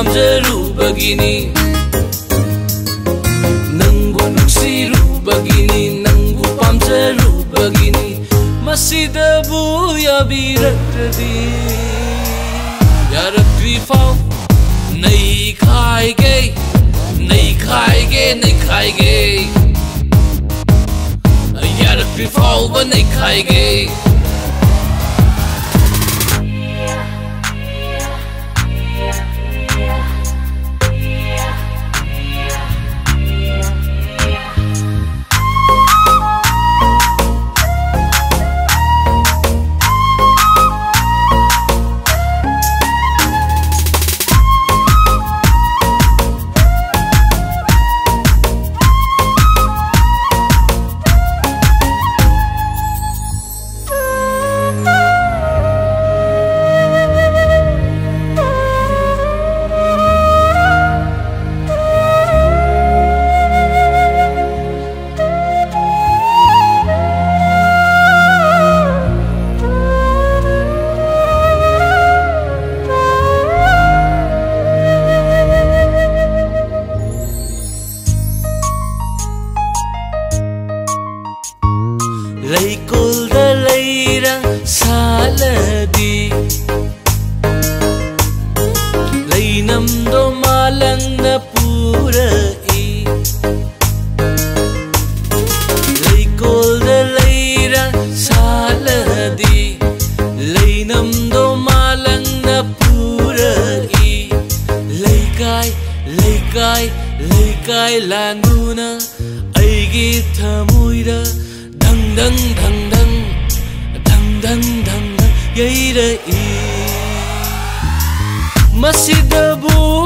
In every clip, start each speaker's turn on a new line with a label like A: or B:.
A: amza rubagini nangbu nuksi rubagini nangbu pamza rubagini masida bu ya biratdi ya rabbi fau nai khaige nai khaige nai khaige. Ya rabbi fau ba nai khaige. gai lay gai lay gai là ngu na. Ai gi thơ mùi đó đăng đăng đăng đăng đăng đăng đăng gây ra y. Mà si đơ buồn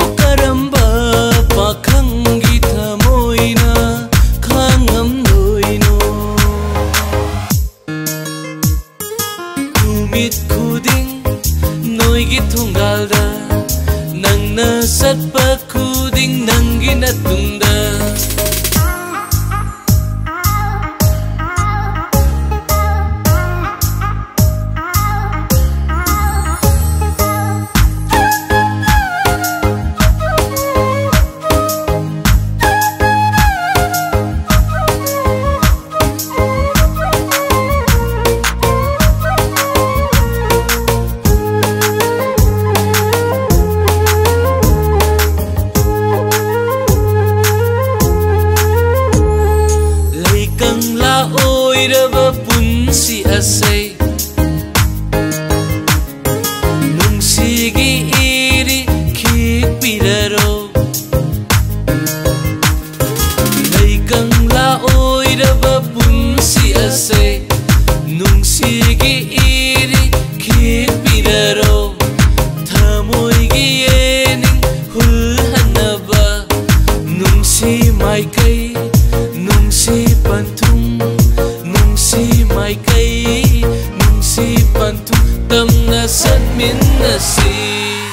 A: sat pat khu ding nang gi na tung da kang la oi da ba pum si ase nung si gi iri ki pidaro thamoi gi eni hul hanaba nung si mai kai nung si pantung nung si mai kai nung si pantung tam na san min na si